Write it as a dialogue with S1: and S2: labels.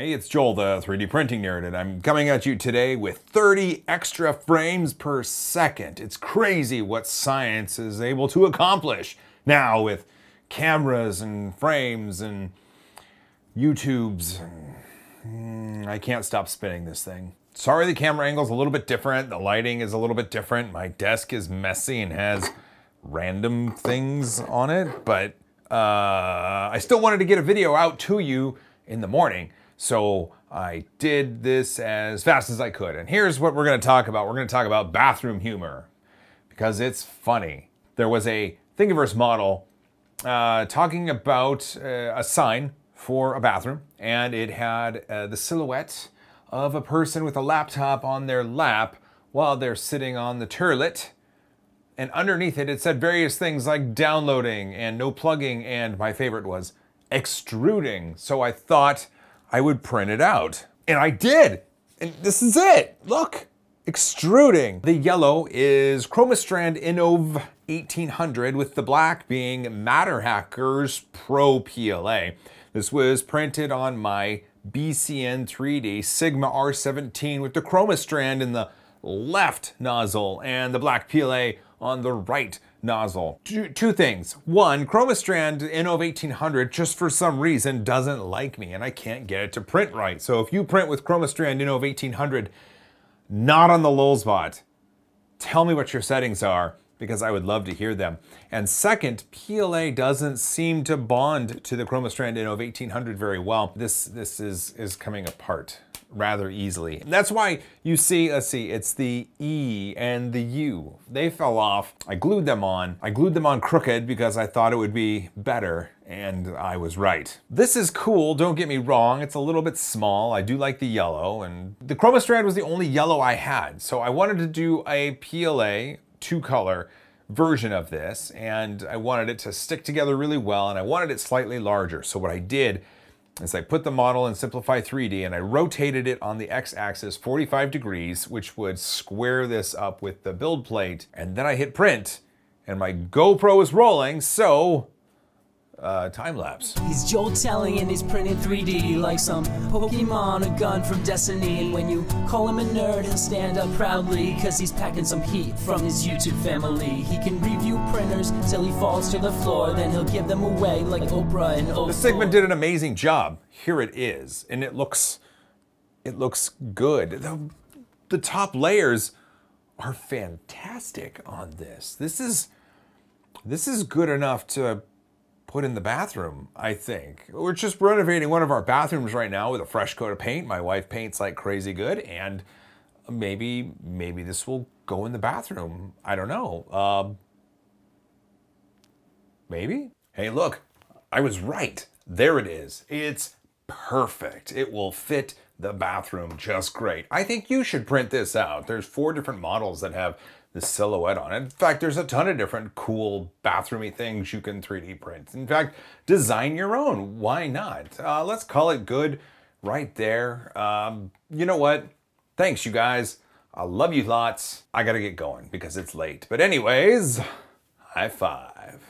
S1: Hey, it's Joel, the 3D printing nerd, and I'm coming at you today with 30 extra frames per second. It's crazy what science is able to accomplish now with cameras and frames and YouTubes. And, mm, I can't stop spinning this thing. Sorry the camera angle's a little bit different, the lighting is a little bit different, my desk is messy and has random things on it, but uh, I still wanted to get a video out to you in the morning. So I did this as fast as I could. And here's what we're gonna talk about. We're gonna talk about bathroom humor because it's funny. There was a Thingiverse model uh, talking about uh, a sign for a bathroom and it had uh, the silhouette of a person with a laptop on their lap while they're sitting on the toilet. And underneath it, it said various things like downloading and no plugging, and my favorite was extruding. So I thought I would print it out. And I did. And this is it. Look, extruding. The yellow is Chromastrand Innov 1800 with the black being MatterHackers Pro PLA. This was printed on my BCN 3D Sigma R17 with the Chromastrand in the left nozzle and the black PLA on the right nozzle. Two, two things. One, Chromastrand Innov 1800 just for some reason doesn't like me and I can't get it to print right. So if you print with Chromastrand Innov 1800 not on the Lulzbot, tell me what your settings are because I would love to hear them. And second, PLA doesn't seem to bond to the Chromastrand Innov 1800 very well. This, this is, is coming apart rather easily. That's why you see, let's see, it's the E and the U. They fell off. I glued them on. I glued them on crooked because I thought it would be better and I was right. This is cool, don't get me wrong, it's a little bit small. I do like the yellow and the Chromastrand was the only yellow I had. So I wanted to do a PLA two color version of this and I wanted it to stick together really well and I wanted it slightly larger. So what I did is I put the model in Simplify 3D and I rotated it on the x-axis 45 degrees, which would square this up with the build plate. And then I hit print and my GoPro is rolling, so uh, time lapse.
S2: He's Joel Telling and he's printing 3D like some Pokemon, a gun from Destiny. And when you call him a nerd, he'll stand up proudly, cause he's packing some heat from his YouTube family. He can review printers till he falls to the floor, then he'll give them away like Oprah and Oprah.
S1: The Sigma did an amazing job. Here it is, and it looks, it looks good. The, the top layers are fantastic on this. This is, this is good enough to put in the bathroom, I think. We're just renovating one of our bathrooms right now with a fresh coat of paint. My wife paints like crazy good, and maybe maybe this will go in the bathroom. I don't know. Um, maybe? Hey, look, I was right. There it is. It's perfect. It will fit the bathroom just great. I think you should print this out. There's four different models that have the silhouette on it. In fact, there's a ton of different cool bathroomy things you can 3D print. In fact, design your own. Why not? Uh, let's call it good right there. Um, you know what? Thanks, you guys. I love you lots. I gotta get going because it's late. But anyways, high five.